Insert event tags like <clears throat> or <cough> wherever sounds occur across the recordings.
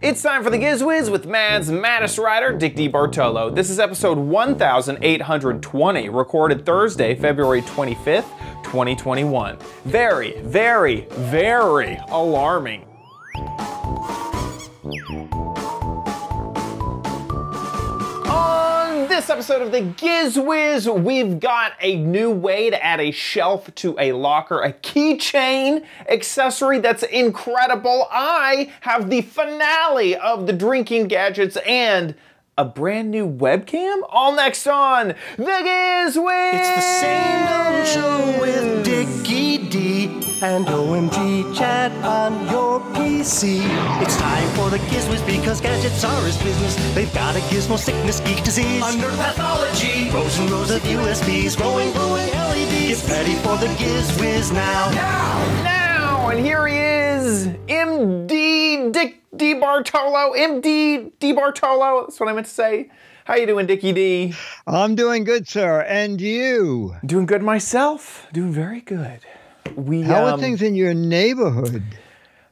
It's time for the Gizwiz with Mad's Maddest writer, Dick DeBartolo. This is episode 1820, recorded Thursday, February 25th, 2021. Very, very, very alarming. This episode of the Gizwiz, we've got a new way to add a shelf to a locker, a keychain accessory that's incredible. I have the finale of the drinking gadgets and a brand new webcam. All next on the Gizwiz. It's the same old show with Dickie D and OMG Chad on your PC. It's time for the Gizwiz because gadgets are his business. They've got a gizmo sickness, geek disease, under pathology, rows and rows of USBs, glowing, glowing LEDs. Get ready for the Gizwiz now. now, now, and here he is, MD Dick DeBartolo. MD DeBartolo. That's what I meant to say. How you doing, Dickie D? I'm doing good, sir. And you? Doing good myself. Doing very good. We How um, are things in your neighborhood?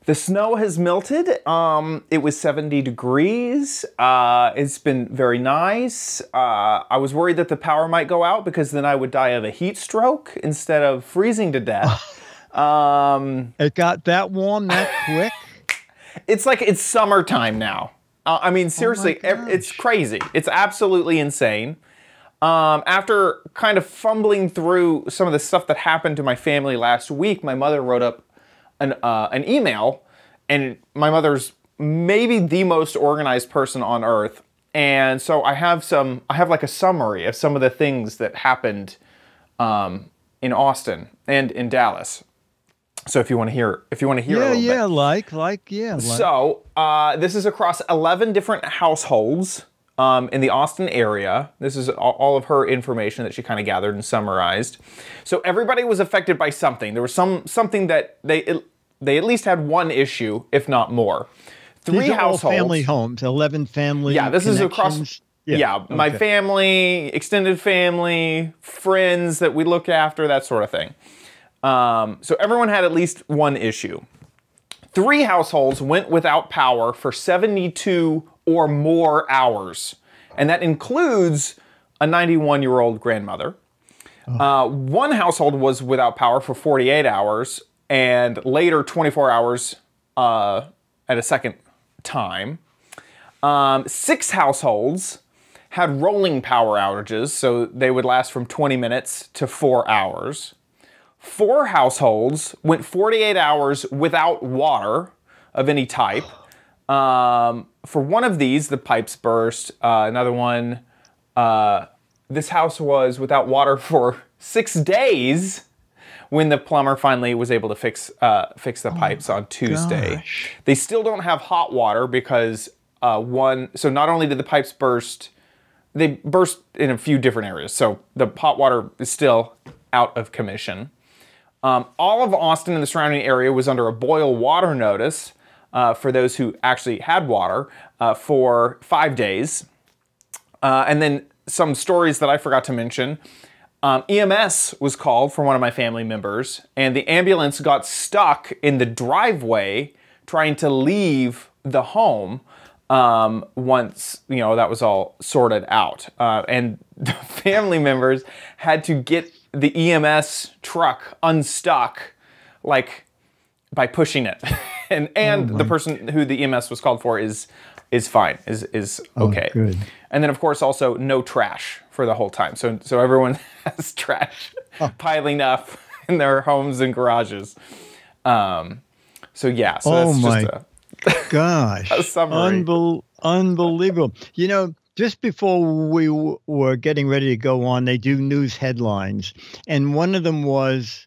The snow has melted. Um, it was 70 degrees. Uh, it's been very nice. Uh, I was worried that the power might go out because then I would die of a heat stroke instead of freezing to death. <laughs> um, It got that warm that quick? <laughs> it's like it's summertime now. Uh, I mean, seriously, ev- it's crazy. It's absolutely insane. Um, after kind of fumbling through some of the stuff that happened to my family last week, my mother wrote up an, uh, an email, and my mother's maybe the most organized person on earth. And so I have some, I have like a summary of some of the things that happened um, in Austin and in Dallas. So if you want to hear, if you want to hear, a yeah, yeah, bit. like, like, yeah. Like. So uh, this is across 11 different households um, in the Austin area. This is all, of her information that she kind of gathered and summarized. So everybody was affected by something. There was some something that they they at least had one issue, if not more. Three These households. family homes, 11 family Yeah, this is across. connections. Yeah, my family, extended family, friends that we look after, that sort of thing. Um, so everyone had at least one issue. Three households went without power for 72 or more hours, and that includes a 91 year old grandmother. Uh, one household was without power for 48 hours, and later 24 hours uh, at a second time. Um, six households had rolling power outages, so they would last from 20 minutes to four hours. Four households went 48 hours without water of any type. Um, for one of these, the pipes burst. Uh, another one, uh, this house was without water <laughs> for six days when the plumber finally was able to fix uh, fix the pipes on Tuesday. gosh. They still don't have hot water because uh, one. So not only did the pipes burst, they burst in a few different areas. So the hot water is still out of commission. Um, all of Austin and the surrounding area was under a boil water notice uh, for those who actually had water uh, for five days. Uh, and then some stories that I forgot to mention. Um, EMS was called for one of my family members, and the ambulance got stuck in the driveway trying to leave the home um, once you know that was all sorted out. Uh, and <laughs> the family members had to get the EMS truck unstuck, like by pushing it. <laughs> and and the person who the EMS was called for is is fine, is is okay. good. And then of course also no trash for the whole time. So so everyone <laughs> has trash piling up in their homes and garages. Um, so yeah, so Oh that's my just a <laughs> Gosh. A summary. Unbel- unbelievable. You know, just before we w- were getting ready to go on, they do news headlines. And one of them was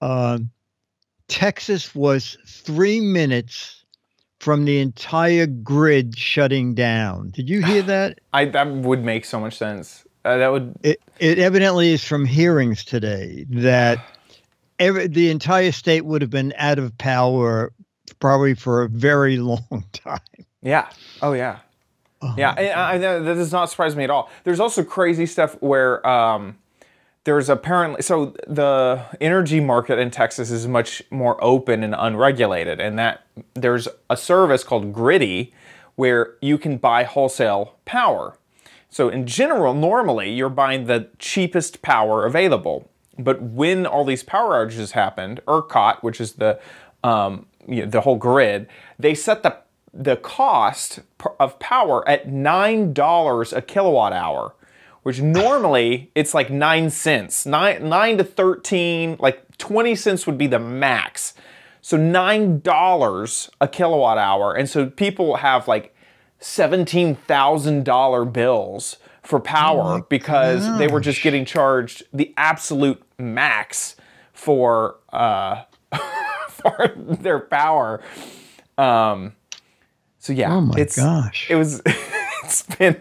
uh, Texas was three minutes from the entire grid shutting down. Did you hear <sighs> that? I that would make so much sense. Uh, that would It, it evidently is from hearings today that <sighs> every, the entire state would have been out of power probably for a very <laughs> long time. Yeah. Oh yeah. Oh, Yeah. I, I, that does not surprise me at all. There's also crazy stuff where um, there's apparently so the energy market in Texas is much more open and unregulated, and that there's a service called Griddy where you can buy wholesale power. So in general, normally you're buying the cheapest power available. But when all these power outages happened, ERCOT, which is the um, you know, the whole grid, they set the the cost of power at nine dollars a kilowatt hour, which normally it's like nine cents, nine nine to thirteen, like twenty cents would be the max. So nine dollars a kilowatt hour, and so people have like seventeen thousand dollar bills for power Oh because they were just getting charged the absolute max for uh, <laughs> for their power. Um, so yeah, Oh my it's gosh. it was <laughs> it's been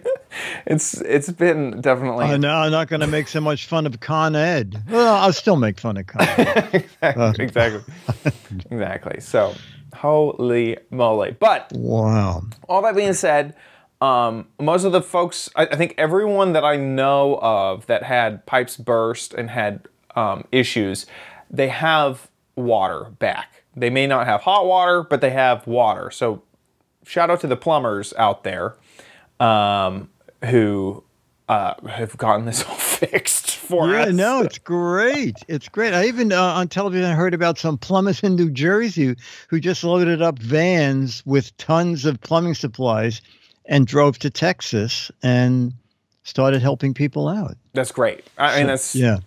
it's it's been definitely Oh, no, I'm not going to make so much fun of Con Ed. Well, I'll still make fun of Con Ed. <laughs> exactly <laughs> exactly. So holy moly! But wow. all that being said, um, most of the folks, I, I think everyone that I know of that had pipes burst and had um, issues, they have water back. They may not have hot water, but they have water. So shout out to the plumbers out there um, who uh, have gotten this all <laughs> fixed for us. Yeah, us. no, it's great. It's great. I even uh, on television heard about some plumbers in New Jersey who just loaded up vans with tons of plumbing supplies and drove to Texas and started helping people out. That's great. I mean, that's Yeah.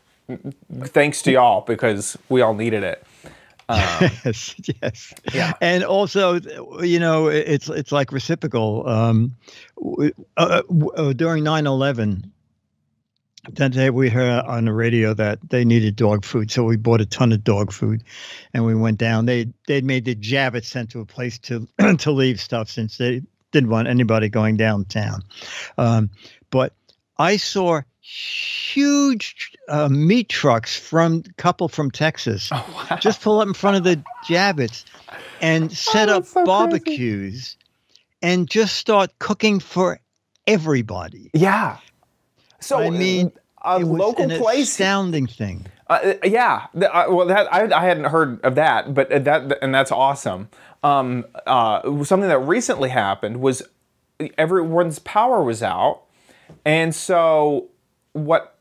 thanks to y'all because we all needed it. <laughs> yes, yes. Yeah. And also, you know, it's it's like reciprocal. Um, uh, uh, during 9/11, that day we heard on the radio that they needed dog food, so we bought a ton of dog food, and we went down. They they'd made the Javits Center a place to <clears throat> to leave stuff since they didn't want anybody going downtown. Um, but I saw huge uh, meat trucks from couple from Texas just pull up in front of the Javits and <laughs> set up that's so crazy. barbecues and just start cooking for everybody. Yeah. So I mean, a it was local an place astounding thing. Uh, yeah, uh, well, that I, I hadn't heard of that, but uh, that and that's awesome. Um, uh, something that recently happened was everyone's power was out, and so what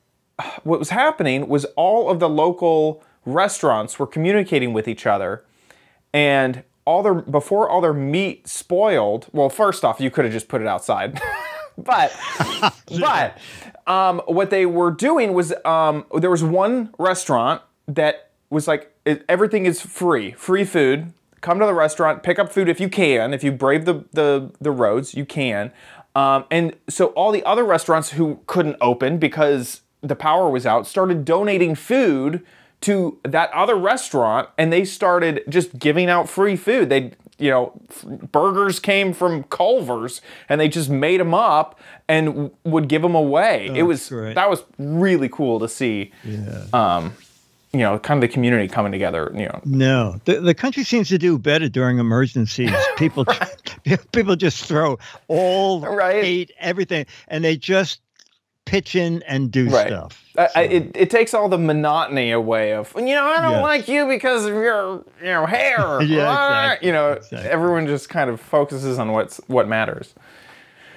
what was happening was all of the local restaurants were communicating with each other, and all their before all their meat spoiled. Well, first off, you could have just put it outside, <laughs> but <laughs> but um, what they were doing was um, there was one restaurant that was like everything is free, free food. Come to the restaurant, pick up food if you can. If you brave the the, the roads, you can. Um, and so all the other restaurants who couldn't open because the power was out started donating food to that other restaurant, and they started just giving out free food. They you know, burgers came from Culver's and they just made them up and w- would give them away. it was great. that was really cool to see. Yeah. Um, you know, kind of the community coming together. You know, No, the, the country seems to do better during emergencies. <laughs> People, <laughs> people just throw all Right. hate everything, and they just pitch in and do Right. stuff. I, I, it, it takes all the monotony away of you know I don't Yes. like you because of your you know hair. <laughs> Yeah, Ah, exactly, You know, exactly. everyone just kind of focuses on what's what matters.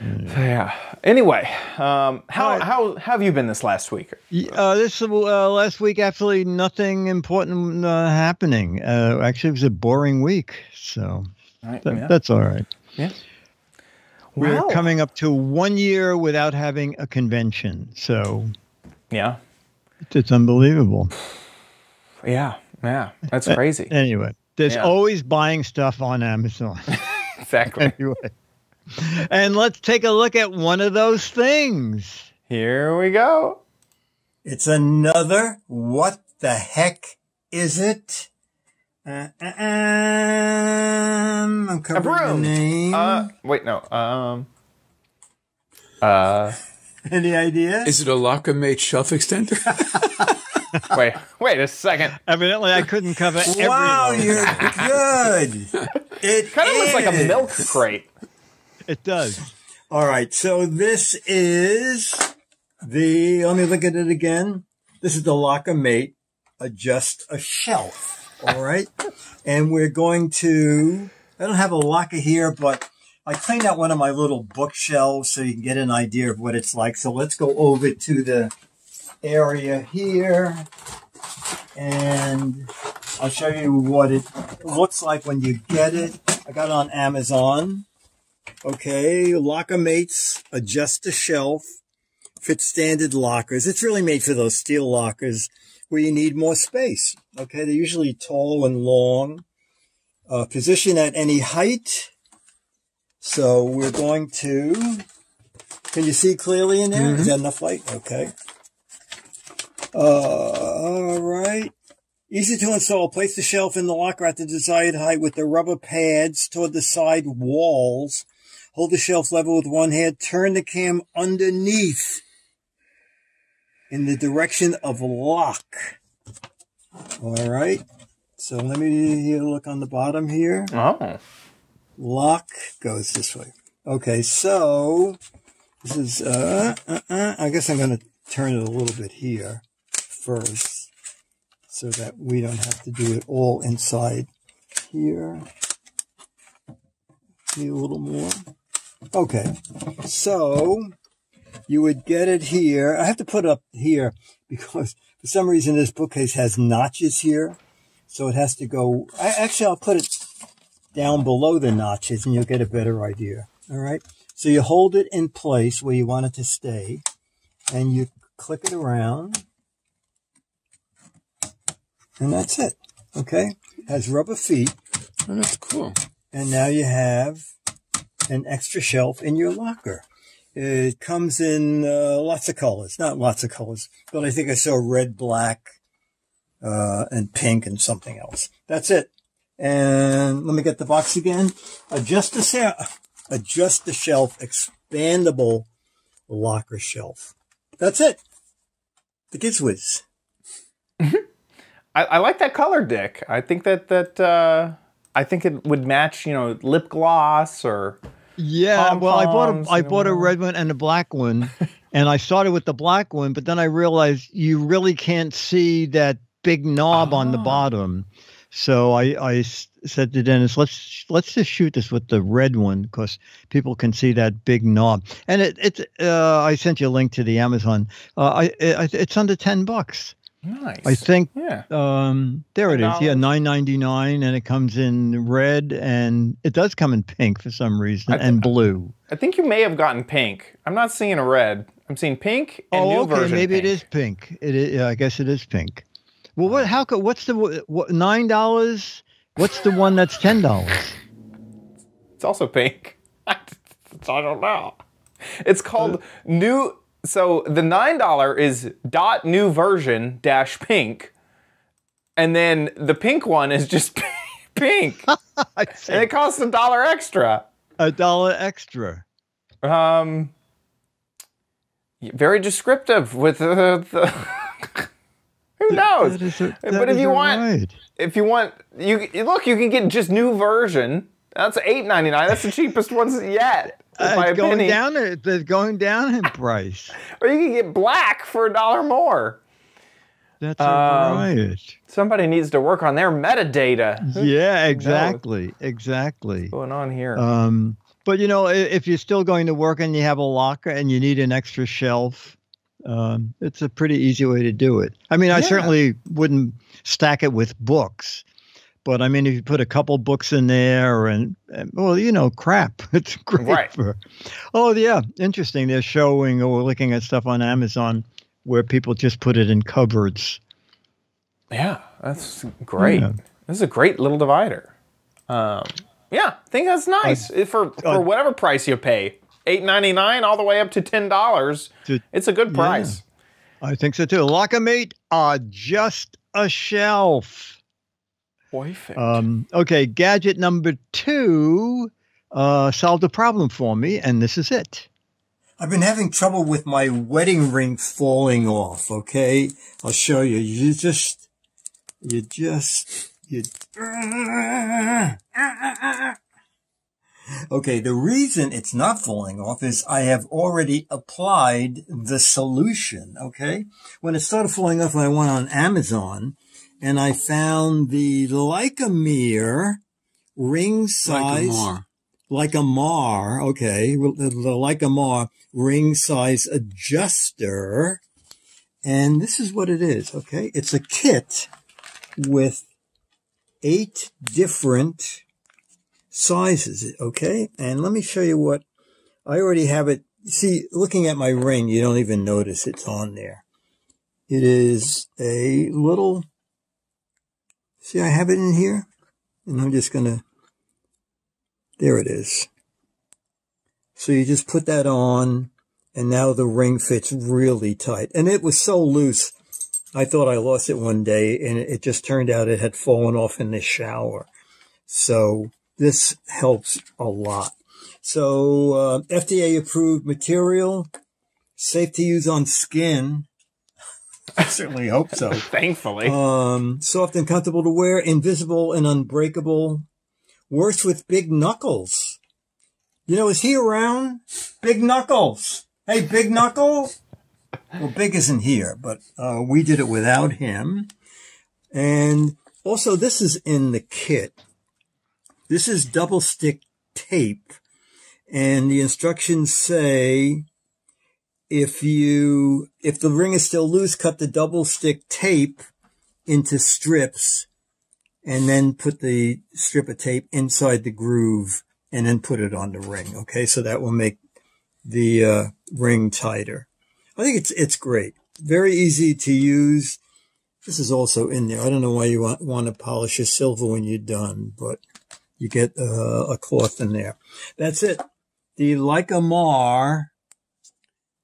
Yeah. Anyway, um, how, right. how how have you been this last week? Uh, this uh, last week, absolutely nothing important uh, happening. Uh, actually, it was a boring week, so Right, yeah. that's all right. Yeah. We're Wow. coming up to one year without having a convention, so Yeah. it's unbelievable. Yeah. Yeah. That's crazy. Anyway, there's Yeah. always buying stuff on Amazon. <laughs> Exactly. <laughs> anyway, <laughs> and let's take a look at one of those things. Here we go. It's another what the heck is it? Uh, uh, um, I'm A covering the broom. name. Uh, wait, no. Um. Uh. <laughs> Any idea? Is it a locker mate shelf extender? <laughs> Wait. Wait a second. Evidently, I couldn't cover every. wow, you're good. It Kind of looks like a milk crate. It does. <laughs> All right, so this is the. Let me look at it again. This is the Locker Mate Adjust a Shelf. All right. and we're going to, I don't have a locker here, but I cleaned out one of my little bookshelves so you can get an idea of what it's like. So let's go over to the area here and I'll show you what it looks like when you get it. I got it on Amazon. Okay, locker mates, adjust the shelf, fit standard lockers. It's really made for those steel lockers where you need more space. Okay, they're usually tall and long. Uh, position at any height. So we're going to, can you see clearly in there? Mm-hmm. Is that enough light? Okay. Uh, all right. Easy to install. Place the shelf in the locker at the desired height with the rubber pads toward the side walls. Hold the shelf level with one hand. Turn the cam underneath in the direction of lock. All right. So let me look on the bottom here. Oh. Lock goes this way. Okay, so this is, uh, uh, uh, I guess I'm going to turn it a little bit here first so that we don't have to do it all inside here. Need a little more. Okay, so you would get it here. I have to put it up here because for some reason this bookcase has notches here. So it has to go, I, actually I'll put it down below the notches and you'll get a better idea. All right. So you hold it in place where you want it to stay and you click it around and that's it. Okay. It Has rubber feet Oh, that's cool. and now you have an extra shelf in your locker. It comes in uh, lots of colors, not lots of colors, but I think I saw red, black, uh, and pink and something else. That's it. And let me get the box again. Adjust the adjust the shelf, expandable locker shelf. That's it. The Giz Wiz. I, I like that color, Dick. I think that that uh, I think it would match, you know, lip gloss or Yeah, well, I bought a I bought a red one and a black one, <laughs> and I started with the black one, but then I realized you really can't see that big knob on the Ah. bottom. So I, I said to Dennis, let's let's just shoot this with the red one because people can see that big knob. And it it's uh, I sent you a link to the Amazon. Uh, I, it, it's under ten bucks. Nice. I think Yeah. um, there it is. Yeah, nine ninety nine, and it comes in red, and it does come in pink for some reason, I thi- and blue. I think you may have gotten pink. I'm not seeing a red. I'm seeing pink and new oh, okay. Maybe it pink. is pink. It is. Yeah, I guess it is pink. Well, what? How could? What's the what, nine dollars? What's the one that's ten dollars? It's also pink. <laughs> I don't know. It's called new. So the nine dollar is dot new version dash pink, and then the pink one is just <laughs> pink, <laughs> and it costs a dollar extra. a dollar extra. Um, very descriptive with uh, the. <laughs> Who knows? That is a- but if you want, ride. if you want, you you- look, you can get just new version. That's eight ninety nine. That's the cheapest ones yet, Uh, by a it's going penny. down. It's going down in price. Or you can get black for a dollar more. That's Um, riot. Somebody needs to work on their metadata. Yeah, exactly, exactly. What's going on here? Um, but you know, if you're still going to work and you have a locker and you need an extra shelf, um, it's a pretty easy way to do it. I mean, I Yeah. certainly wouldn't stack it with books, but I mean, if you put a couple books in there, and, and well, you know, crap, <laughs> it's great Right. for. Oh yeah, interesting. They're showing or looking at stuff on Amazon where people just put it in cupboards. yeah, that's great. Yeah. This is a great little divider. Um, yeah, I think that's nice If for for uh, whatever price you pay. Eight ninety nine all the way up to ten dollars. It's a good price. I think so too. Locker Mate Adjust a shelf. Perfect. Um, okay, gadget number two uh, solved a problem for me, and this is it. I've been having trouble with my wedding ring falling off, okay? I'll show you. You just, you just, you, <laughs> Okay, the reason it's not falling off is I have already applied the solution. Okay. When it started falling off, I went on Amazon and I found the Lycomere ring size. Mar. like a Mar, okay, the, the like a Mar ring size adjuster. And this is what it is, okay? It's a kit with eight different sizes, okay? And let me show you what I already have it. See, looking at my ring, you don't even notice it's on there. It is a little, see, I have it in here and I'm just going to there it is. So you just put that on and now the ring fits really tight. And it was so loose. I thought I lost it one day and it just turned out it had fallen off in the shower. So this helps a lot. So uh, FDA approved material, safe to use on skin. I certainly hope so. <laughs> Thankfully. Um, soft and comfortable to wear, invisible and unbreakable. Works with Big Knuckles. You know, is he around? Big Knuckles. Hey, Big Knuckles. Well, Big isn't here, but uh, we did it without him. And also, this is in the kit. This is double stick tape. And the instructions say if you, if the ring is still loose, cut the double stick tape into strips and then put the strip of tape inside the groove and then put it on the ring. Okay. So that will make the uh, ring tighter. I think it's, it's great. Very easy to use. This is also in there. I don't know why you want, want to polish your silver when you're done, but you get uh, a cloth in there. That's it. The Leica Mar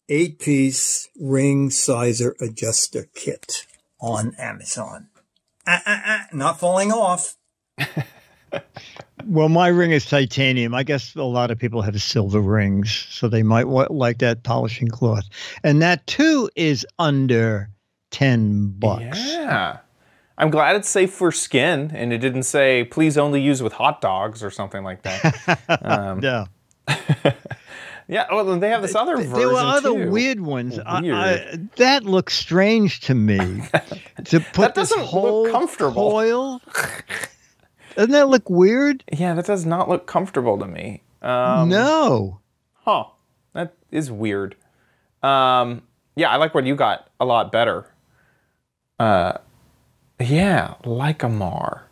eight piece ring sizer adjuster kit on Amazon. Ah, ah, ah, not falling off. <laughs> Well, my ring is titanium. I guess a lot of people have silver rings, so they might wa- like that polishing cloth. And that too is under 10 bucks. Yeah. I'm glad it's safe for skin and it didn't say please only use with hot dogs or something like that. <laughs> um, <laughs> Yeah. yeah, well, they have this other version There were other too. weird ones. Weird. I- that looks strange to me. <laughs> to put this doesn't look whole comfortable. coil. <laughs> Doesn't that look weird? Yeah, that does not look comfortable to me. Um, no. Huh. That is weird. Um, yeah, I like what you got a lot better. Uh, yeah, like a Mar.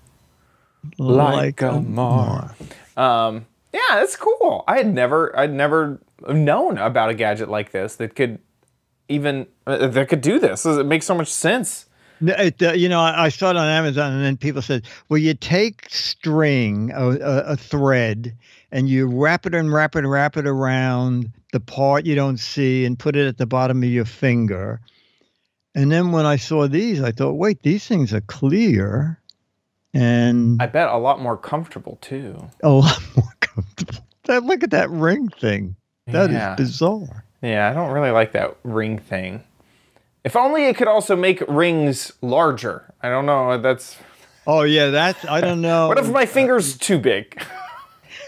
Like a Mar. Um, yeah, that's cool. I had never, I'd never known about a gadget like this that could even uh, that could do this. It makes so much sense. It, uh, you know, I, I saw it on Amazon, and then people said, "Well, you take string, a, a, a thread, and you wrap it and wrap it and wrap it around the part you don't see, and put it at the bottom of your finger." And then when I saw these, I thought, "Wait, these things are clear, and I bet a lot more comfortable too. a lot <laughs> more comfortable." That look at that ring thing. That is Yeah. bizarre. Yeah, I don't really like that ring thing. If only it could also make rings larger. I don't know. That's Oh yeah, that's I don't know. <laughs> what if my finger's too big?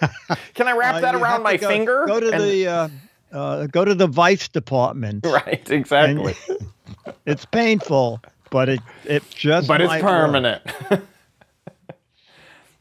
<laughs> Can I wrap Uh, that around my go- finger? Go to and- the uh, uh, go to the vice department. <laughs> right, exactly. It's painful, but it it just but it's permanent. uh,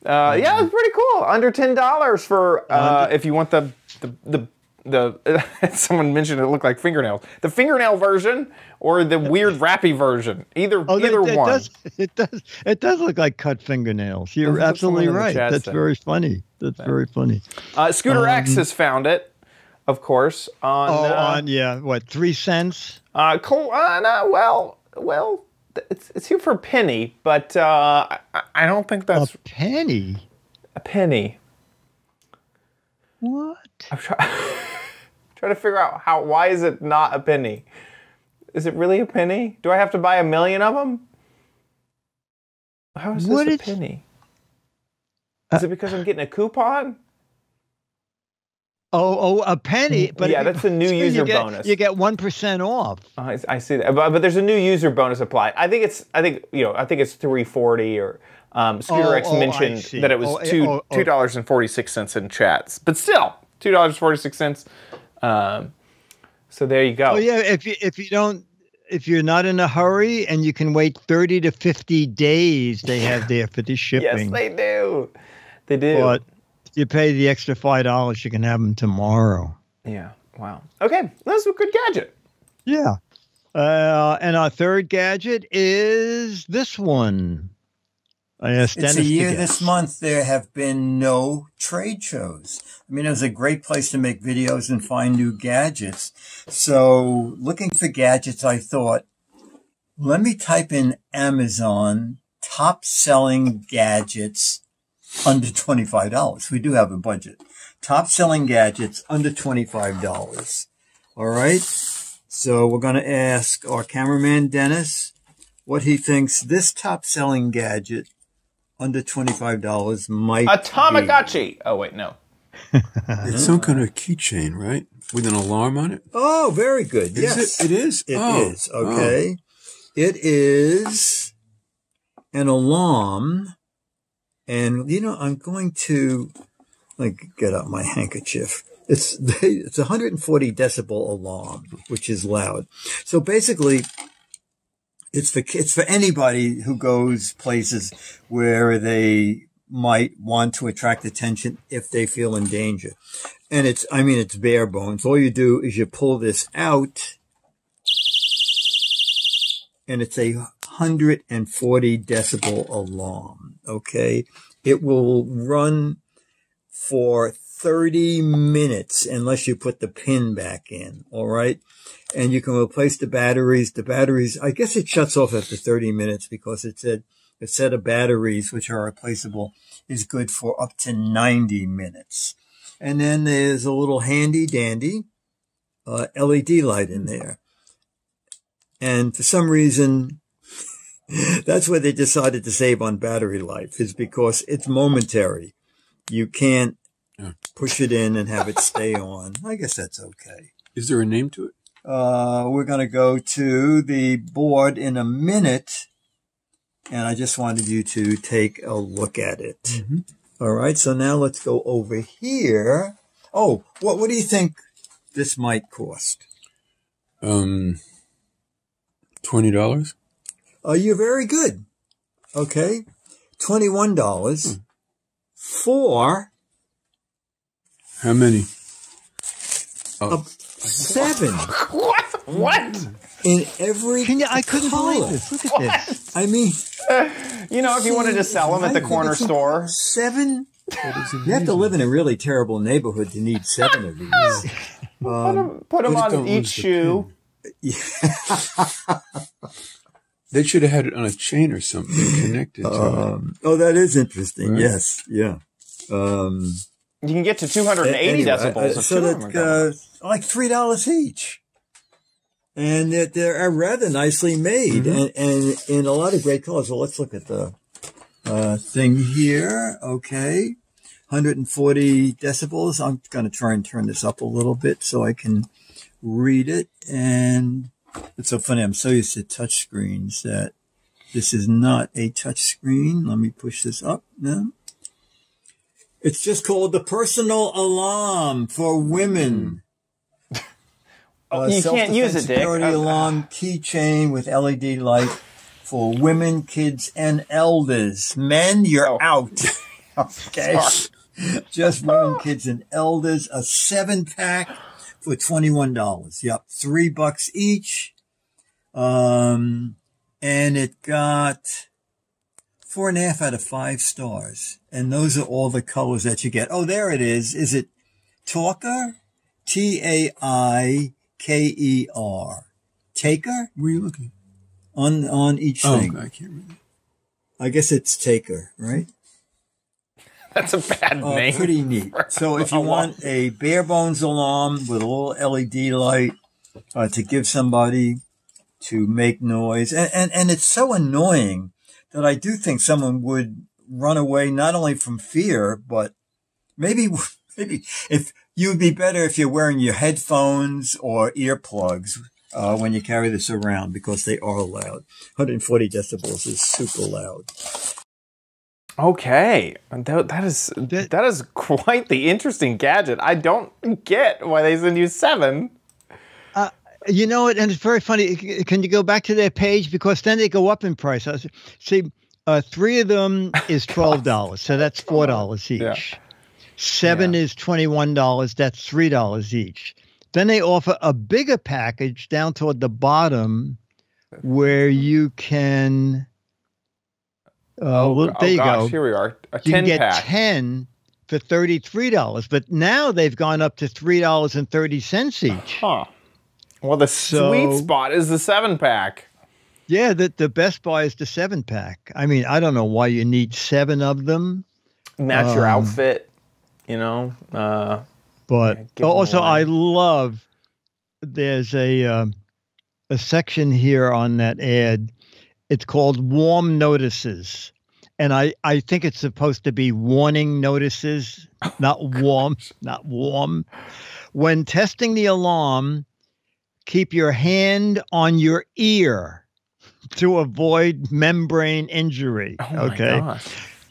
yeah, it's pretty cool. Under ten dollars for uh, if you want the the the. The <laughs> someone mentioned it looked like fingernails. The fingernail version or the weird wrappy version. Either Oh, either it, it one. does. It does. It does look like cut fingernails. You're That's absolutely someone in the right. That's said. very funny. That's very funny. Uh, Scooter X Um, has found it, of course. On, Oh, uh, on yeah, what three cents? Uh, cool. Uh, no, well, well, it's it's here for a penny, but uh, I, I don't think that's A penny? a penny. What? I'm trying <laughs> trying to figure out how. Why is it not a penny? Is it really a penny? Do I have to buy a million of them? How is this a penny? Is it because I'm getting a coupon? Oh, oh, a penny. But Yeah, that's a new <laughs> you user get- bonus. You get one percent off. I, I see that, but, but there's a new user bonus applied. I think it's I think you know I think it's 340 or Um, Scooter Oh, X oh, mentioned that it was Oh, two oh, oh. two dollars and forty six cents in chats, but still two dollars forty six cents. Um, so there you go. Oh yeah, if you if you don't if you're not in a hurry and you can wait 30 to 50 days they have there for the <laughs> shipping. yes, they do. They do. but you pay the extra five dollars, you can have them tomorrow. yeah. Wow. Okay, that's a good gadget. Yeah. Uh, and our third gadget is this one. I asked It's a year this month there have been no trade shows. I mean, it was a great place to make videos and find new gadgets. So looking for gadgets, I thought, let me type in Amazon top selling gadgets under $25. We do have a budget. Top selling gadgets under $25. All right. So we're going to ask our cameraman, Dennis, what he thinks this top selling gadget under $25 might A be. Tamagotchi. Oh wait, no. <laughs> It's some kind of keychain, right? With an alarm on it? Oh, very good. Is yes. it? It is? It Oh, is, oh. Okay. It is an alarm. And, you know, I'm going to like get out my handkerchief. It's, <laughs> it's a 140 decibel alarm, which is loud. So basically, it's for, it's for anybody who goes places where they might want to attract attention if they feel in danger. And it's, I mean, it's bare bones. All you do is you pull this out and it's a 140 decibel alarm. Okay. It will run for 30 minutes unless you put the pin back in. All right. And you can replace the batteries. The batteries, I guess it shuts off after 30 minutes because it said a set of batteries, which are replaceable, is good for up to 90 minutes. And then there's a little handy dandy uh, LED light in there. And for some reason, <laughs> that's where they decided to save on battery life is because it's momentary. You can't push it in and have it stay on. I guess that's okay. Is there a name to it? Uh, we're going to go to the board in a minute. And I just wanted you to take a look at it. All right. So now let's go over here. Oh, what, what do you think this might cost? Um, $20? Uh, you're very good. Okay. $21 for How many? a seven <laughs> What? What? in every Can you, I couldn't color. believe this. Look at this. I mean, You know, if you wanted to sell them at the corner store, Seven? You have to live in a really terrible neighborhood to need seven of these. <laughs> put them But it on each lose the shoe. <laughs> They should have had it on a chain or something connected to it. Um, oh, that is interesting. Right. Yes. Yeah. Um, You can get to 280 anyway, decibels. uh, so two of them are that, uh, like three dollars each. And they're, they're rather nicely made Mm-hmm. and, and in a lot of great colors. So let's look at the, uh, thing here. Okay. 140 decibels. I'm going to try and turn this up a little bit so I can read it. And it's so funny. I'm so used to touch screens that this is not a touch screen. Let me push this up now. It's just called the personal alarm for women. <laughs> Uh, You can't use it, Dick. Security alarm keychain with LED light for women, kids, and elders. Men, you're Oh. out. <laughs> okay. Just women, kids, and elders. A seven pack for twenty-one dollars. Yep, three bucks each. Um, and it got four and a half out of five stars. And those are all the colors that you get. Oh, there it is. Is it Talker? T A I K E R. Taker? Where are you looking? On on each Oh, thing. I can't read it. I guess it's Taker, right? <laughs> That's a bad Uh, name. pretty neat. <laughs> So if you want a bare bones alarm with a little LED light uh, to give somebody to make noise, and, and and it's so annoying that I do think someone would run away not only from fear, but maybe <laughs> maybe if you would be better if you're wearing your headphones or earplugs. Uh, when you carry this around because they are loud. 140 decibels is super loud. Okay, that, that is That- that is quite the interesting gadget. I don't get why they send you seven. You know what? And it's very funny. Can you go back to their page because then they go up in price? I was- See, uh, three of them <laughs> is twelve dollars, so that's four dollars each. Yeah. Seven is twenty-one dollars. That's three dollars each. Then they offer a bigger package down toward the bottom, where you can. Uh, well, there you oh gosh, go. Here we are, a You can get pack. ten for thirty-three dollars, but now they've gone up to three dollars and thirty cents each. Huh. Well, the sweet spot is the seven pack. Yeah, the, the best buy is the seven pack. I mean, I don't know why you need seven of them, Match your Um, outfit. You know. Uh, but Yeah, also. I love there's a um, a section here on that ad. It's called warm notices. And I, I think it's supposed to be warning notices, not warm, <laughs> not warm. When testing the alarm, keep your hand on your ear to avoid membrane injury. oh okay.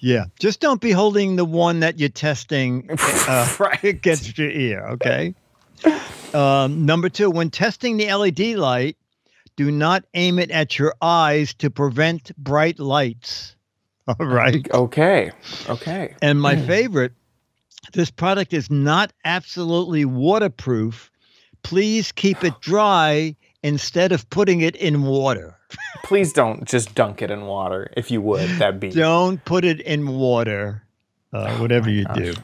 Yeah. Just don't be holding the one that you're testing <laughs> uh, right. against your ear. Okay. Um, number two, when testing the LED light, do not aim it at your eyes to prevent bright lights. <laughs> All right. Okay. Okay. And my favorite, this product is not absolutely waterproof. Please keep it dry instead of putting it in water. Please don't just dunk it in water. If you would, that'd be. Don't put it in water, uh, whatever you do.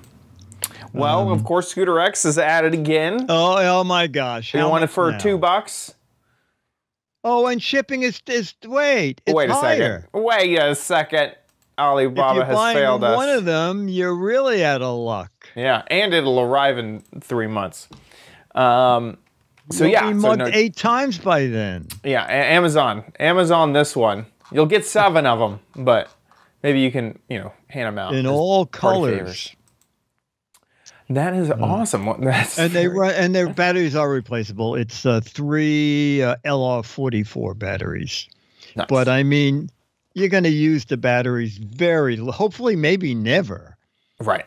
Well, of course, Scooter X is at it again. Oh, oh my gosh. you want it for now? two bucks? Oh, and shipping is is wait. It's Wait a higher. second. Wait a second. Alibaba has failed us. one of them, you're really out of luck. Yeah, and it'll arrive in three months. Um, so You'll yeah, so no- eight times by then. yeah, Amazon, Amazon, this one. You'll get seven of them, but maybe you can, you know, hand them out In all colors. That is awesome. That's And they run, and their <laughs> batteries are replaceable. It's uh, three uh, LR44 batteries. Nice. But I mean, you're going to use the batteries very, hopefully, maybe never. right,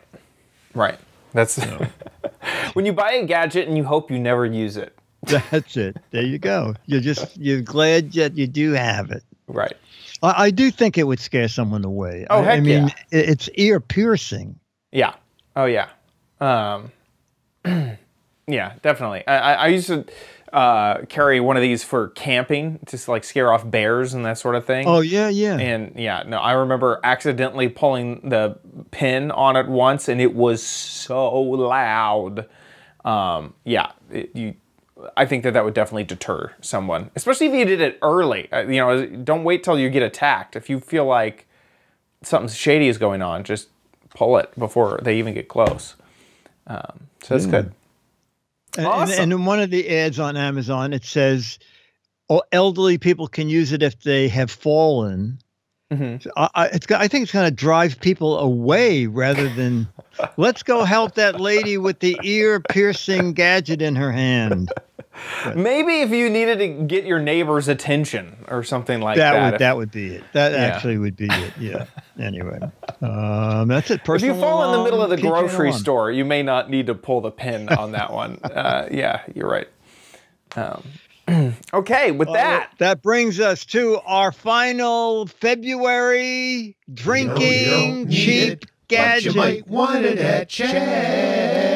right. That's <laughs> when you buy a gadget and you hope you never use it. That's it. There you go. You're just you're glad that you do have it. Right. I, I do think it would scare someone away. Oh, I, I mean, yeah. it- it's ear piercing. Yeah. Oh yeah. Um, <clears throat> yeah, definitely. I, I, I used to uh, carry one of these for camping, to, like scare off bears and that sort of thing. Oh yeah, yeah. And yeah, no, I remember accidentally pulling the pin on it once, and it was so loud. Um, yeah, it, you. I think that that would definitely deter someone, especially if you did it early. Uh, you know, don't wait till you get attacked. If you feel like something shady is going on, just pull it before they even get close. Um, so that's good. And, Awesome. and, and in one of the ads on Amazon, it says, "Oh, elderly people can use it if they have fallen." Mhm. So I, I, it's, I think it's going to drive people away rather than, <laughs> let's go help that lady with the ear piercing gadget in her hand. Maybe if you needed to get your neighbor's attention or something like that that. would if- that would be it. That Yeah. actually would be it. Yeah. <laughs> Anyway, um, that's it. If you Personal fall in the middle of the grocery store, you may not need to pull the pin <laughs> on that one. Uh, yeah, you're right. Um, <clears throat> okay, with that, That brings us to our final February drinking cheap gadget. You might want it at Chad's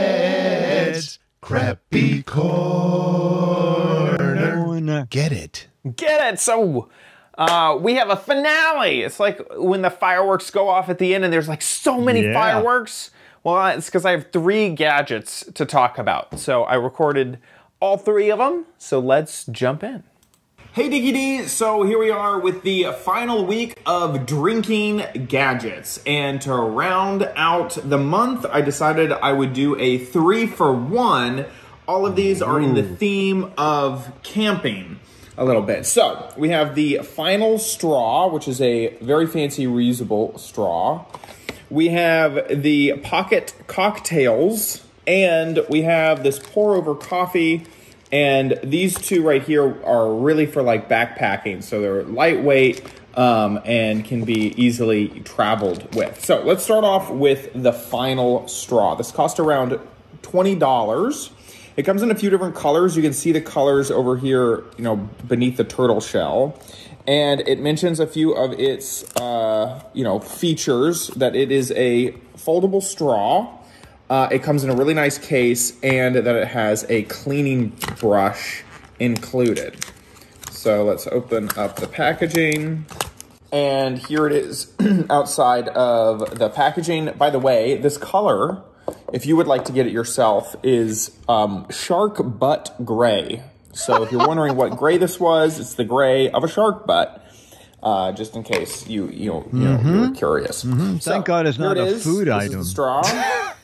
Crappy Corner. Corner. Get it. get it. So uh, we have a finale. It's like when the fireworks go off at the end, and there's like so many Yeah. fireworks. Well, it's because I have three gadgets to talk about. So I recorded all three of them. So let's jump in. Hey Dickie D, so here we are with the final week of drinking gadgets. And to round out the month, I decided I would do a three for one. All of these are in the theme of camping a little bit. So we have the final straw, which is a very fancy reusable straw. We have the pocket cocktails, and we have this pour over coffee. And these two right here are really for like backpacking. So they're lightweight, um, and can be easily traveled with. So let's start off with the final straw. This cost around $20. It comes in a few different colors. You can see the colors over here, you know, beneath the turtle shell. And it mentions a few of its, uh, you know, features that it is a foldable straw. Uh, it comes in a really nice case and that it has a cleaning brush included. So let's open up the packaging. And here it is <clears throat> outside of the packaging. By the way, this color, if you would like to get it yourself, is um, shark butt gray. So if you're wondering what gray this was, it's the gray of a shark butt. Uh, just in case you you know, you know you're curious. Thank God it's not it a food This is item. straw. <laughs>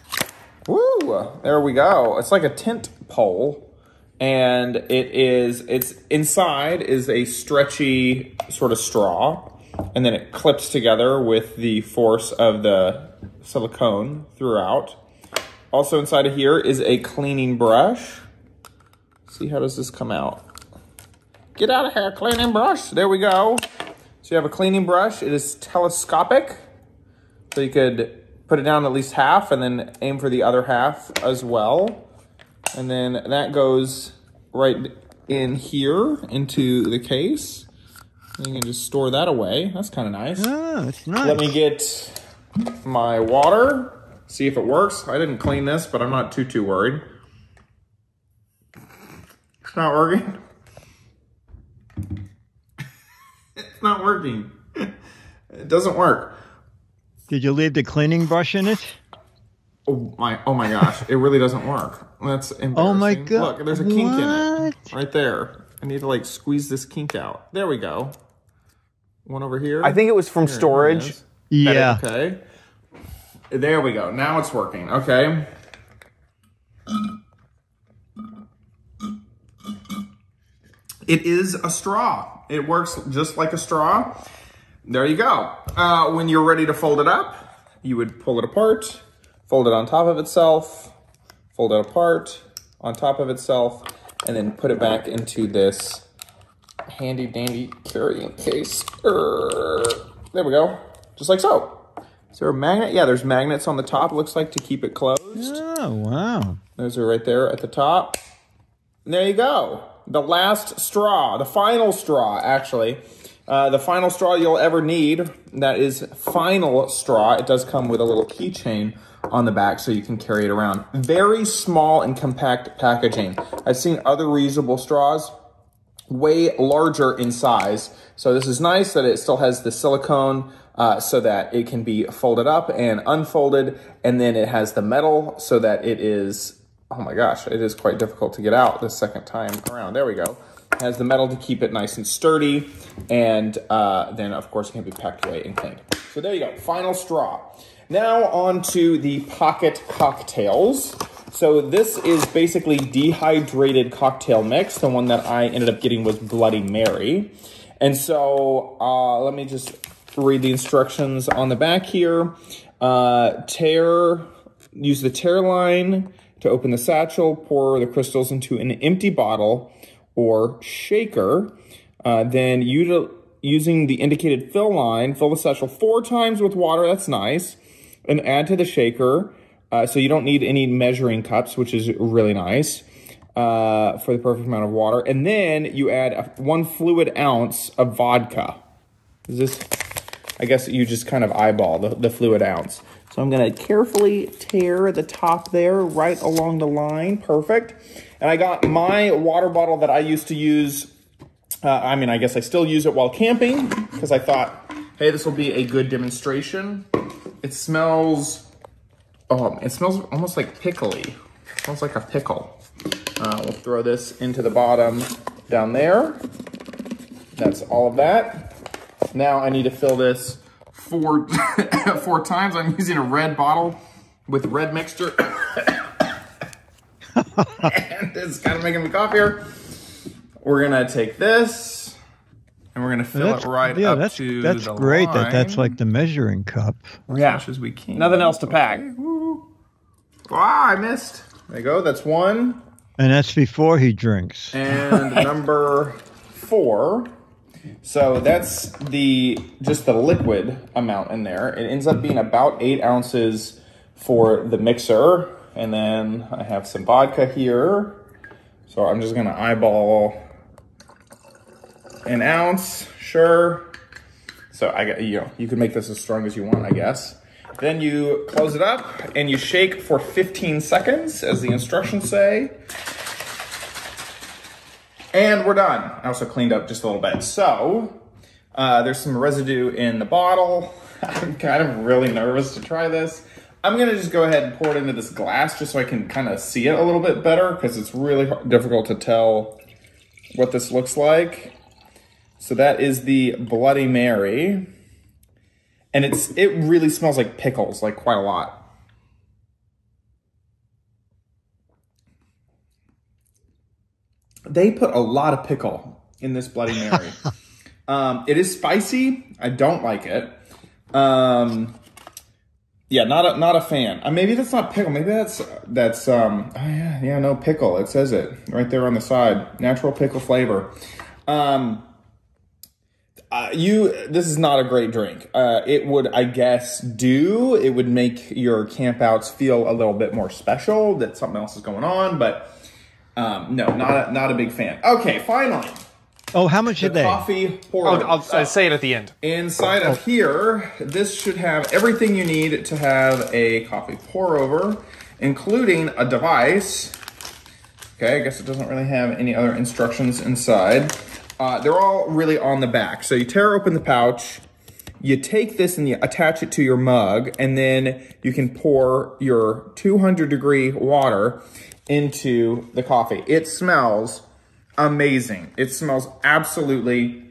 Woo! There we go. It's like a tent pole, and it is. It's inside is a stretchy sort of straw, and then it clips together with the force of the silicone throughout. Also inside of here is a cleaning brush. See how does this come out? Get out of here, cleaning brush. There we go. So you have a cleaning brush. It is telescopic. So you could put it down at least half and then aim for the other half as well. And then that goes right in here into the case. And you can just store that away. That's kind of nice. Ah, it's nice. Let me get my water, see if it works. I didn't clean this, but I'm not too, too worried. It's not working. <laughs> it's not working. <laughs> It doesn't work. Did you leave the cleaning brush in it? Oh my! Oh my gosh! It really doesn't work. That's embarrassing. Oh my God. Look, there's a kink in it right there. I need to like squeeze this kink out. There we go. One over here. I think it was from Here, here it storage. is. Yeah. Okay. There we go. Now it's working. Okay. It is a straw. It works just like a straw. There you go. Uh, when you're ready to fold it up, you would pull it apart, fold it on top of itself, fold it apart, on top of itself, and then put it back into this handy dandy carrying case. Err. There we go. Just like so. Is there a magnet? Yeah, there's magnets on the top, it looks like, to keep it closed. Oh, wow. Those are right there at the top. And there you go. The last straw, the final straw, actually. Uh, the final straw you'll ever need. That is final straw. It does come with a little keychain on the back so you can carry it around. Very small and compact packaging. I've seen other reusable straws way larger in size. So this is nice that it still has the silicone uh, so that it can be folded up and unfolded. And then it has the metal so that it is, oh my gosh, it is quite difficult to get out the second time around. There we go. Has the metal to keep it nice and sturdy. And uh, then of course it can be packed away and cleaned. So there you go, final straw. Now on to the pocket cocktails. So this is basically dehydrated cocktail mix. The one that I ended up getting was Bloody Mary. And so uh, let me just read the instructions on the back here. Uh, tear, use the tear line to open the satchel, pour the crystals into an empty bottle or shaker. Uh, then util- using the indicated fill line, fill the satchel four times with water. That's nice. And add to the shaker. Uh, so you don't need any measuring cups, which is really nice uh, for the perfect amount of water. And then you add a, one fluid ounce of vodka. Is this? I guess you just kind of eyeball the, the fluid ounce. So I'm gonna carefully tear the top there right along the line. Perfect. And I got my water bottle that I used to use. Uh, I mean, I guess I still use it while camping because I thought, hey, this will be a good demonstration. It smells, oh, it smells almost like pickly. It smells like a pickle. Uh, we'll throw this into the bottom down there. That's all of that. Now I need to fill this four, <coughs> four times. I'm using a red bottle with red mixture. <coughs> and it's kind of making me cough here. We're gonna take this and we're gonna fill That's, it right yeah, up that's, to that's the great that that's line like the measuring cup. as much as we can. Nothing else to pack. Ah, I missed. There you go. That's one. And that's before he drinks. And <laughs> number four So that's the just the liquid amount in there. It ends up being about eight ounces for the mixer. And then I have some vodka here. So I'm just gonna eyeball an ounce, sure. So I got, you know, you can make this as strong as you want, I guess. Then you close it up and you shake for 15 seconds, as the instructions say. And we're done. I also cleaned up just a little bit. So, uh, there's some residue in the bottle. <laughs> I'm kind of really nervous to try this. I'm gonna just go ahead and pour it into this glass just so I can kind of see it a little bit better because it's really hard- difficult to tell what this looks like. So that is the Bloody Mary. And it's it really smells like pickles, like quite a lot. They put a lot of pickle in this Bloody Mary. <laughs> um, it is spicy. I don't like it. Um, yeah, not a not a fan. Uh, maybe that's not pickle. Maybe that's that's um. Oh yeah, yeah, no pickle. It says it right there on the side. Natural pickle flavor. Um. Uh, you this is not a great drink. Uh, it would, I guess, do. It would make your campouts feel a little bit more special that something else is going on, but um, no, not a, not a big fan. Okay, finally, Oh, how much the are they? coffee pour. I'll, I'll, I'll say it at the end. Inside of here, this should have everything you need to have a coffee pour over, including a device. Okay, I guess it doesn't really have any other instructions inside. Uh, they're all really on the back. So you tear open the pouch, you take this and you attach it to your mug, and then you can pour your 200 degree water into the coffee. It smells amazing. It smells absolutely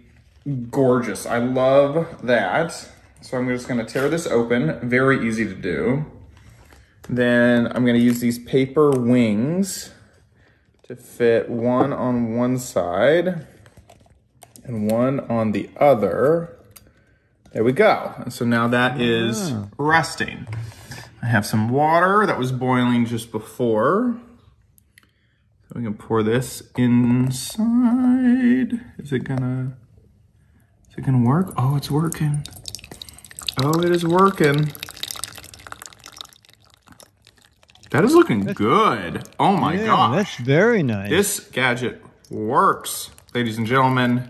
gorgeous. I love that. So I'm just gonna tear this open. Very easy to do. Then I'm gonna use these paper wings to fit one on one side and one on the other. There we go. And so now that is ah. resting. I have some water that was boiling just before. We can pour this inside. Is it gonna, is it gonna work? Oh, it's working. Oh, it is working. That is looking good. Oh my yeah, gosh. that's very nice. This gadget works, ladies and gentlemen.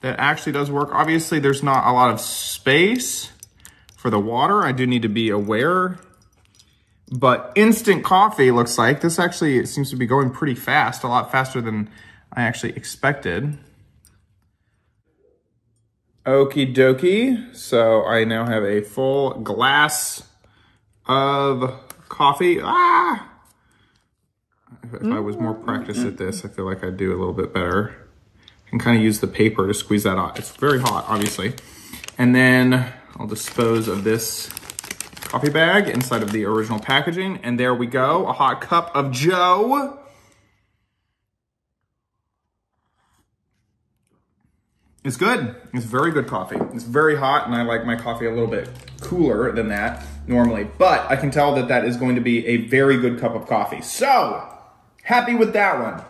That actually does work. Obviously, there's not a lot of space for the water. I do need to be aware. But instant coffee looks like this actually seems to be going pretty fast, a lot faster than I actually expected. Okie dokie. So I now have a full glass of coffee. Ah! If I was more practiced at this, I feel like I'd do a little bit better. And kind of use the paper to squeeze that out. It's very hot, obviously. And then I'll dispose of this coffee bag inside of the original packaging. And there we go, a hot cup of Joe. It's good. It's very good coffee. It's very hot, and I like my coffee a little bit cooler than that normally. But I can tell that that is going to be a very good cup of coffee. So, happy with that one.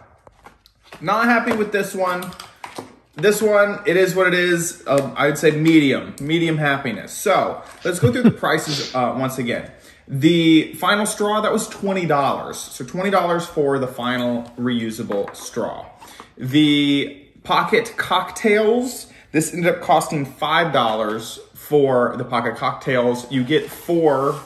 Not happy with this one. This one, it is what it is. Um, I'd say medium, medium happiness. So let's go through the <laughs> prices uh, once again. The final straw, that was $20. So $20 for the final reusable straw. The pocket cocktails, this ended up costing $5 for the pocket cocktails. You get four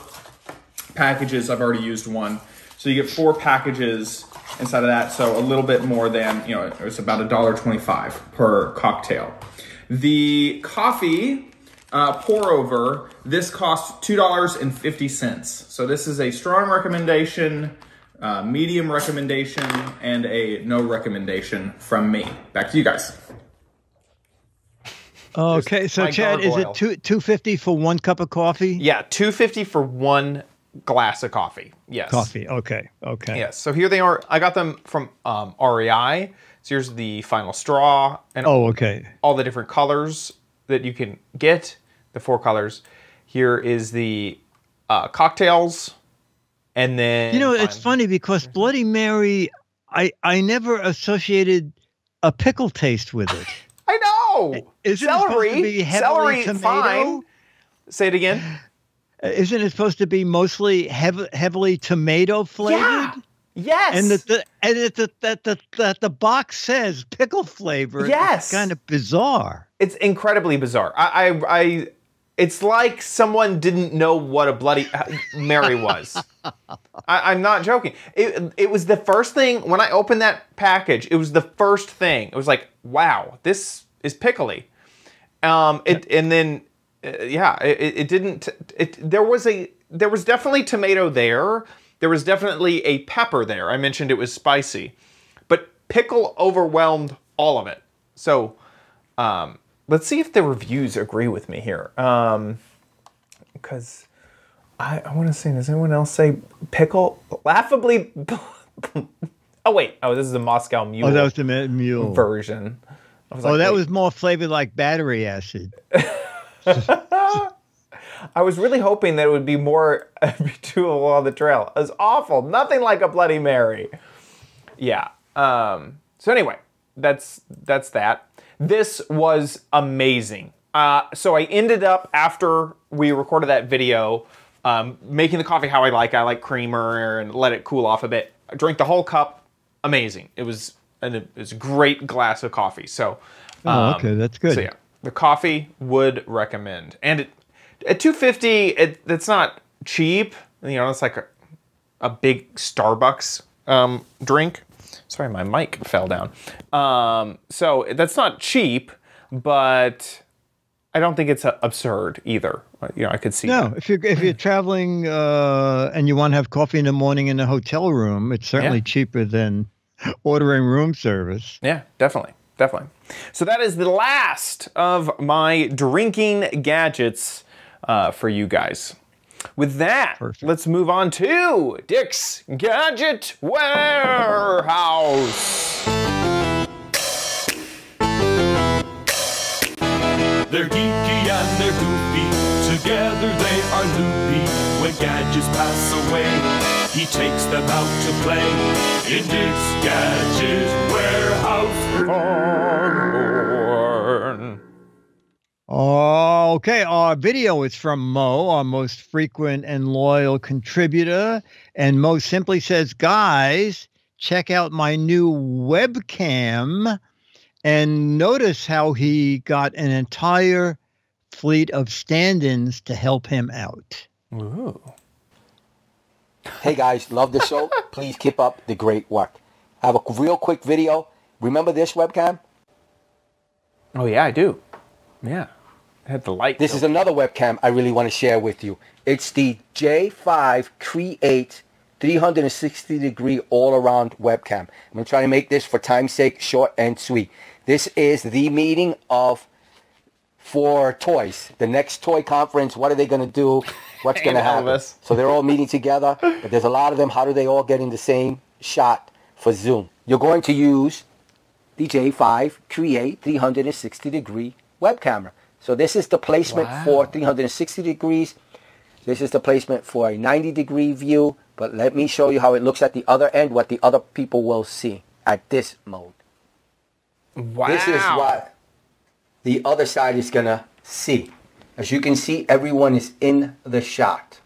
packages. I've already used one. So you get four packages inside of that. So a little bit more than, you know, it was about $1.25 per cocktail. The coffee uh, pour over, this costs $2.50. So this is a strong recommendation, uh, medium recommendation, and a no recommendation from me. Back to you guys. okay, so my Chad, is it two two fifty for one cup of coffee? Yeah, two fifty for one glass of coffee. Yes. Coffee. Okay. Okay. Yes. So here they are. I got them from um, REI. So here's the final straw and Oh, okay. all the different colors that you can get. The four colors. Here is the uh, cocktails, and then You know, it's funny because Bloody Mary, I I never associated a pickle taste with it. <laughs> I know. It supposed celery. heavily celery, tomato? fine. Say it again. Uh, Isn't it supposed to be mostly hev- heavily tomato flavored? Yeah. Yes. And that the and that the, that the that the box says pickle flavor. Yes. kind of bizarre. It's incredibly bizarre. I, I, I, it's like someone didn't know what a Bloody Mary was. I, I'm not joking. It, it was the first thing when I opened that package. It was the first thing. It was like, wow, this is pickly. Um, it and then, uh, yeah, it, it didn't. It there was a there was definitely tomato there. There was definitely a pepper there. I mentioned it was spicy, but pickle overwhelmed all of it. So, um, let's see if the reviews agree with me here. Um, because I, I want to say, does anyone else say pickle? Laughably. <laughs> oh wait, oh this is the Moscow Mule Oh, that was the mule. version. Was Oh, like, that wait. was more flavored like battery acid. <laughs> <laughs> I was really hoping that it would be more <laughs> doable on the trail. It was awful. Nothing like a Bloody Mary. Yeah. Um, so anyway, that's that's that. This was amazing. Uh, so I ended up after we recorded that video, um, making the coffee how I like. I like creamer and let it cool off a bit. I drank the whole cup. Amazing. It was an, it was a great glass of coffee. So. Oh, um, okay, that's good. So yeah, the coffee would recommend, and it, at two fifty, it it's not cheap. You know, it's like a, a big Starbucks um, drink. Sorry, my mic fell down. Um, so that's not cheap, but I don't think it's uh, absurd either. You know, I could see. No, that. if you're if you're traveling uh, and you want to have coffee in the morning in a hotel room, it's certainly Yeah. cheaper than ordering room service. Yeah, definitely. Definitely. So that is the last of my drinking gadgets uh, for you guys. With that, Perfect. let's move on to Dick's Gadget Warehouse. They're geeky and they're goofy. Together they are loopy. When gadgets pass away, he takes them out to play. In Dick's Gadget Warehouse. Okay, our video is from Mo, our most frequent and loyal contributor. And Mo simply says, Guys, check out my new webcam. And notice how he got an entire fleet of stand ins to help him out. Ooh. Hey guys, love the show. <laughs> Please keep up the great work. Have a real quick video. Remember this webcam? Oh yeah, I do. Yeah, I had the light. This is another webcam I really want to share with you. It's the J5 Create 360 degree all around webcam. I'm going to try to make this for time's sake short and sweet. This is the meeting of for toys. The next toy conference, what are they going to do? What's <laughs> going to happen? Elvis. So they're all meeting together, but there's a lot of them. How do they all get in the same shot for Zoom? You're going to use the J5 Create 360 degree web camera. So this is the placement for 360 degrees. This is the placement for a 90 degree view. But let me show you how it looks at the other end, what the other people will see at this mode. wow. This is what the other side is going to see. As you can see, everyone is in the shot.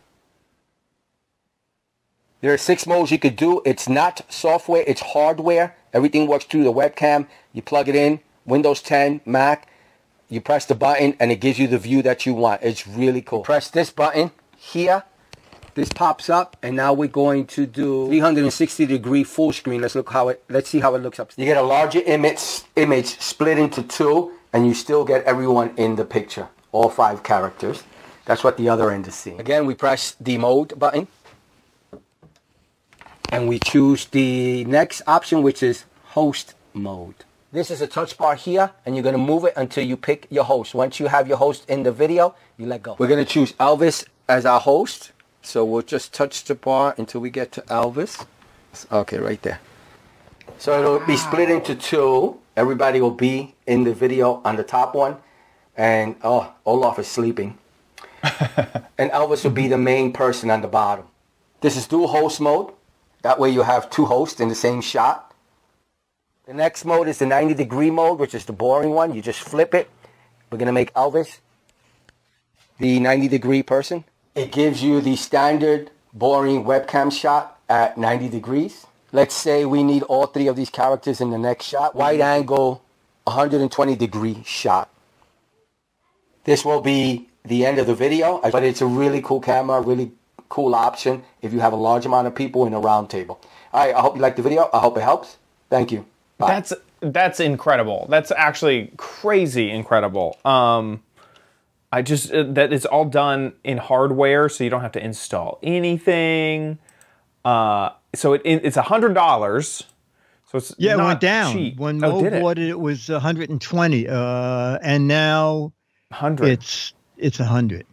There are six modes you could do. It's not software, it's hardware. Everything works through the webcam. You plug it in, Windows 10, Mac. You press the button and it gives you the view that you want. It's really cool. Press this button here. This pops up and now we're going to do 360 degree full screen. Let's look how it let's see how it looks up. You get a larger image image split into two and you still get everyone in the picture. All five characters. That's what the other end is seeing. Again, we press the mode button and we choose the next option which is host mode. This is a touch bar here and you're going to move it until you pick your host. Once you have your host in the video, you let go. We're going to choose Elvis as our host. So we'll just touch the bar until we get to Elvis. Okay, right there. So it'll be split into two. Everybody will be in the video on the top one. And oh, Olaf is sleeping. <laughs> and Elvis will be the main person on the bottom. This is dual host mode. That way you have two hosts in the same shot. The next mode is the 90 degree mode, which is the boring one. You just flip it. We're going to make Elvis the 90 degree person. It gives you the standard boring webcam shot at 90 degrees. Let's say we need all three of these characters in the next shot. Wide angle, 120 degree shot. This will be the end of the video, but it's a really cool camera, really cool option if you have a large amount of people in a round table. All right, I hope you liked the video. I hope it helps. Thank you. Bye. That's that's incredible. That's actually crazy incredible. Um, I just uh, that it's all done in hardware, so you don't have to install anything. Uh, so it, it it's a hundred dollars. So it's Yeah, it went down. cheap. When oh, Mo did it? bought it, it was 120, uh, and now Hundred. it's it's a 100.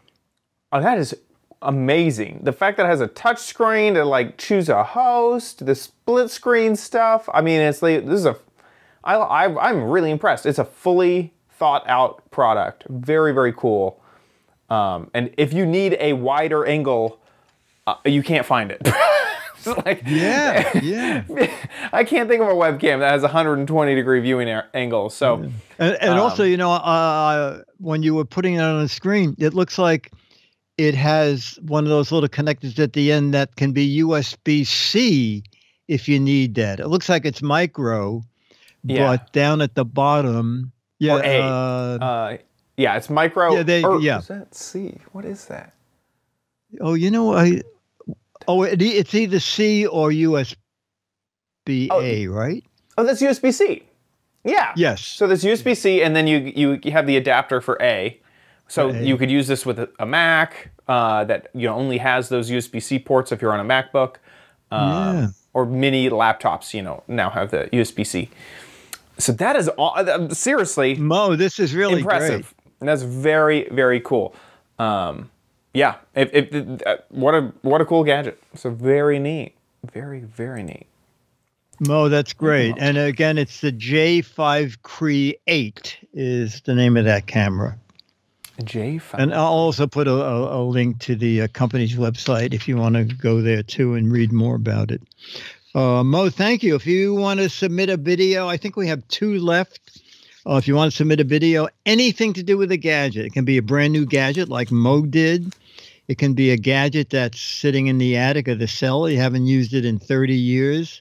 Oh, that is amazing. The fact that it has a touch screen to like choose a host, the split screen stuff. I mean, it's like this is a. I, I I'm really impressed. It's a fully thought out product. Very very cool. Um, and if you need a wider angle, uh, you can't find it. <laughs> Like, Yeah, yeah. <laughs> I can't think of a webcam that has a 120 degree viewing a- angle. So And, and also, Um, you know, uh, when you were putting it on the screen, it looks like it has one of those little connectors at the end that can be USB C if you need that. It looks like it's micro, Yeah. but down at the bottom, yeah, Or A. uh, uh, yeah, it's micro. Yeah, they- or yeah. Is that C? What is that? oh, you know, I oh, it, it's either C or USB A, right? Oh, that's USB C. Yeah. Yes. So there's USB C, and then you, you have the adapter for A. So you could use this with a, a Mac uh, that you know only has those USB C ports if you're on a MacBook. Uh, Yeah. Or mini laptops, you know, now have the USB C. So that is all, uh, seriously Mo, this is really impressive. And that's very very cool. Um, yeah. If, if, if- uh, what a what a cool gadget. So very neat. Very very neat. Mo, that's great. And again, it's the J5 Cree 8 is the name of that camera. J5. And I'll also put a, a, a link to the uh, company's website if you want to go there too and read more about it. Uh, Mo, thank you. If you want to submit a video, I think we have two left. Uh, if you want to submit a video, anything to do with a gadget, it can be a brand new gadget like Mo did. It can be a gadget that's sitting in the attic of the cellar. You haven't used it in 30 years.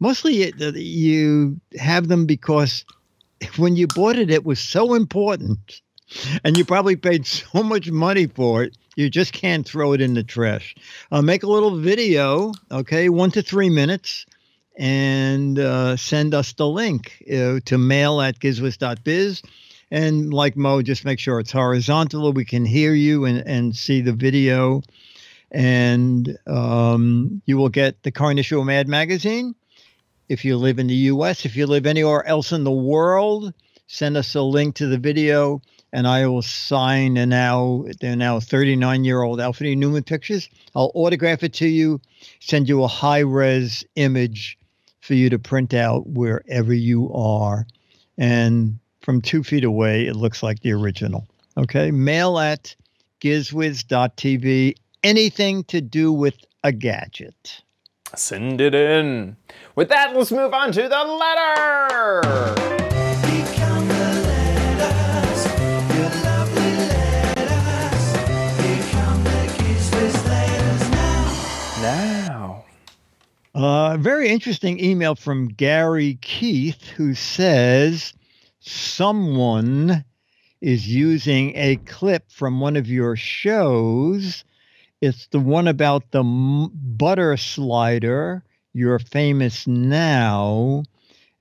Mostly it, uh, you have them because <laughs> when you bought it, it was so important and you probably paid so much money for it, you just can't throw it in the trash. Uh, make a little video, okay, one to three minutes, and uh, send us the link uh, to mail at gizwiz.biz. And like Mo, just make sure it's horizontal we can hear you and, and see the video. And um, you will get the Car Show Mad magazine. If you live in the US, if you live anywhere else in the world, send us a link to the video and I will sign a now they're now 39 year old Alfred E. Neuman pictures. I'll autograph it to you, send you a high res image for you to print out wherever you are. And from two feet away, it looks like the original. Okay. Mail at gizwiz.tv. Anything to do with a gadget. Send it in. With that, let's move on to the letter. Uh, very interesting email from Gary Keith who says someone is using a clip from one of your shows. It's the one about the butter slider. You're famous now.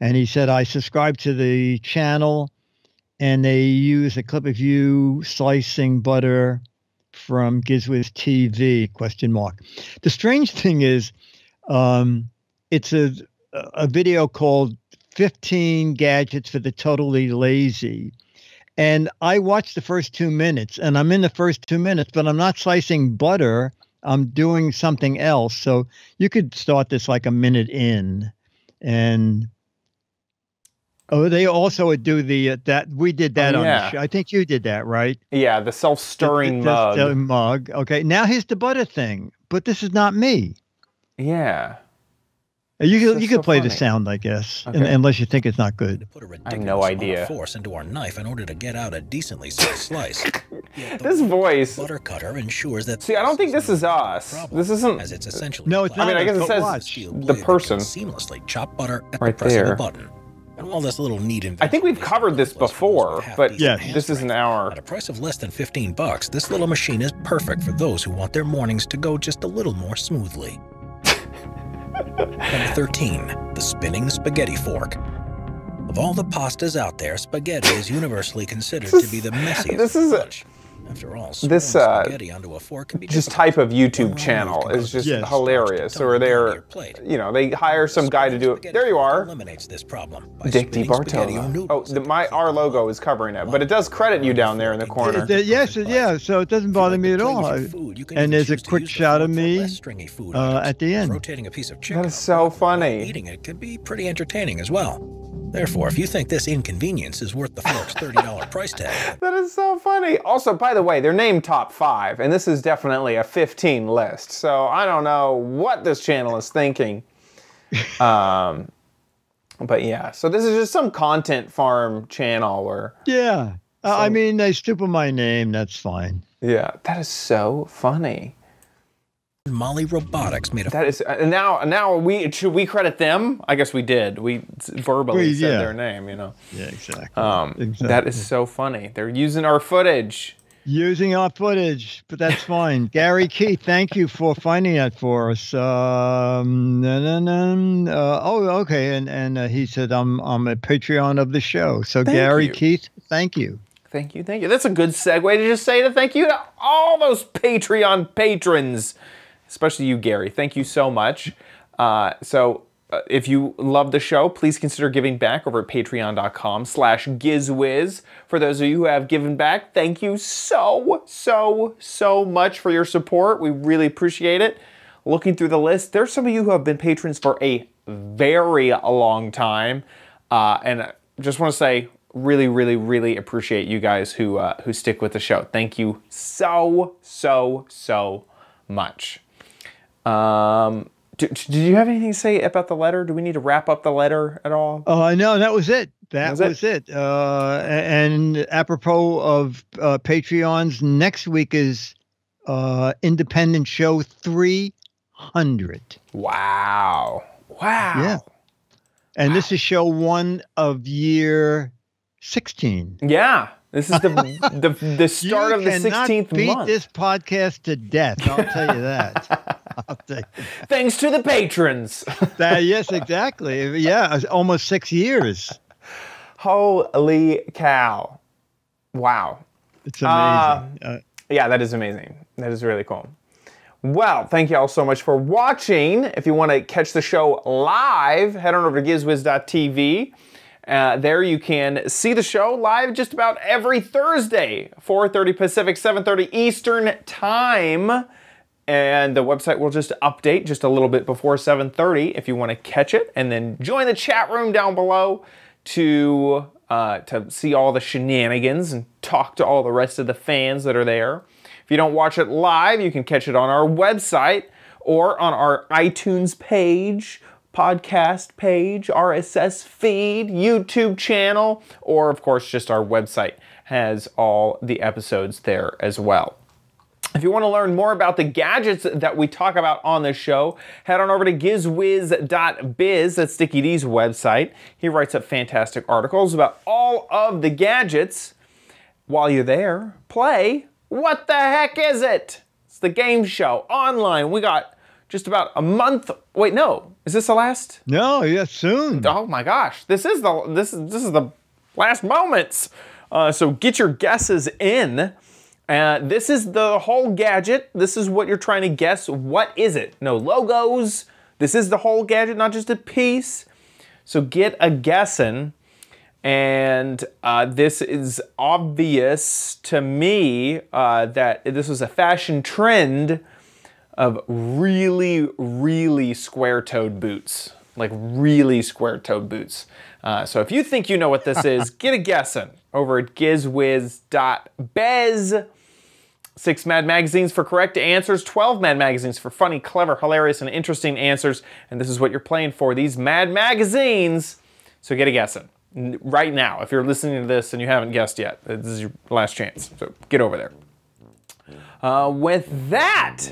And he said, I subscribe to the channel and they use a clip of you slicing butter from Gizwiz TV question mark. The strange thing is um, it's a a video called 15 gadgets for the totally lazy. And I watched the first two minutes and I'm in the first two minutes, but I'm not slicing butter. I'm doing something else. So you could start this like a minute in and Oh, they also do the uh, that we did that Oh, on yeah. I think you did that, right? Yeah, the self-stirring The- mug. the mug. Okay. Now here's the butter thing, but this is not me. Yeah. You could, you can so play the funny. sound, I guess, un- Okay. unless you think it's not good. Put a I ridiculous have no amount of idea. force into our knife in order to get out a decently sized <laughs> slice. This voice. butter cutter ensures that. See, I don't think this is us. problem, This isn't- As it's essentially. No, it's not. I mean, I guess it but says watch. the blade that can person. seamlessly chop butter at Right the press of there. a button. And while this little neat I think we've covered this was for those before, but decent Yes. this is an strength, hour. At a price of less than 15 bucks, this little machine is perfect for those who want their mornings to go just a little more smoothly. Number 13, the spinning spaghetti fork. Of all the pastas out there, spaghetti is universally considered to be the <laughs> messiest. this is bunch. After all, this, uh, onto a fork can be Just type of YouTube channel is just Yes. hilarious. Or tumble they're, plate. you know, they hire some guy to do it. There you are. Eliminates this problem by Dick DeBartolo. Oh, the, my perfect our logo is covering it, but it does credit you down there in the corner. It- yes, it- yeah. So it doesn't bother me at all. And there's a quick shot of me uh, at the end. Rotating a piece of chicken That is so funny. Eating it can be pretty entertaining as well. Therefore, if you think this inconvenience is worth the fork's $30 <laughs> price tag, That is so funny. Also, by the way, they're named top five, and this is definitely a 15 list. So I don't know what this channel is thinking. <laughs> Um, but yeah, so this is just some content farm channel where, Yeah. I mean, they stupid my name. That's fine. yeah, that is so funny. Molly Robotics made a That is, and now, now we should we credit them? I guess we did. We verbally We- said yeah. their name. You know, Yeah, exactly. um, exactly. that is so funny. They're using our footage. Using our footage, but that's fine. <laughs> Gary Keith, thank you for finding that for us. Um, na- na- na- uh, oh, okay, and and uh, he said I'm I'm a Patreon of the show. So Thank Gary you. Keith, thank you. Thank you, thank you. That's a good segue to just say to thank you to all those Patreon patrons, especially you, Gary. Thank you so much. Uh, so, uh, if you love the show, please consider giving back over at patreon.com slash gizwiz. For those of you who have given back, thank you so, so, so much for your support. We really appreciate it. Looking through the list, there's some of you who have been patrons for a very long time. Uh, and I just want to say, really, really, really appreciate you guys who uh, who stick with the show. Thank you so, so, so much. Um, do, did you have anything to say about the letter? Do we need to wrap up the letter at all? Oh, Uh, no, that was it. That Was was, it? it. Uh, and apropos of uh, Patreons, next week is uh, Independent Show 300. Wow. Wow. Yeah. And this is show one of year 16. Yeah. This is the <laughs> the, the start you of the 16th beat month. this podcast to death. I'll tell you that. <laughs> I'll tell you. Thanks to the patrons. <laughs> that. Yes, exactly. Yeah, almost six years. Holy cow. Wow. It's amazing. Uh, Yeah, that is amazing. That is really cool. Well, thank you all so much for watching. If you want to catch the show live, head on over to gizwiz.tv. Uh, there you can see the show live just about every Thursday, 4.30 Pacific, 7.30 Eastern Time. And the website will just update just a little bit before 7.30 if you want to catch it. And then join the chat room down below to, uh, to see all the shenanigans and talk to all the rest of the fans that are there. If you don't watch it live, you can catch it on our website or on our iTunes page, podcast page, RSS feed, YouTube channel, or of course just our website has all the episodes there as well. If you want to learn more about the gadgets that we talk about on this show, head on over to gizwiz.biz, that's Dickie D's website. He writes up fantastic articles about all of the gadgets. While you're there, play What the Heck Is It? It's the game show online. We got just about a month. Wait, no. Is this the last? no, yeah, soon. Oh my gosh, this is the this is this is the last moments. Uh, so get your guesses in. Uh, this is the whole gadget. This is what you're trying to guess. What is it? No logos. This is the whole gadget, not just a piece. So get a guessing. And uh, this is obvious to me uh, that this was a fashion trend of really, really square toed boots. Like really square toed boots. Uh, so if you think you know what this is, <laughs> get a guessing over at gizwiz.biz. six Mad Magazines for correct answers, 12 Mad Magazines for funny, clever, hilarious, and interesting answers. And this is what you're playing for these Mad Magazines. So get a guessing N- right now. If you're listening to this and you haven't guessed yet, this is your last chance. So get over there. Uh, with that,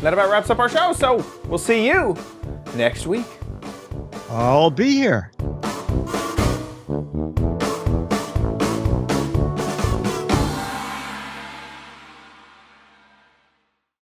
that about wraps up our show. So we'll see you next week. I'll be here.